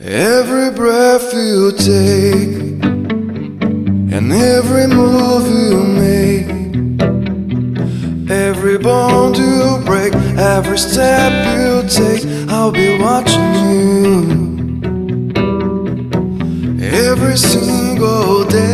Every breath you take And every move you make Every bond you break Every step you take I'll be watching you. Every single day.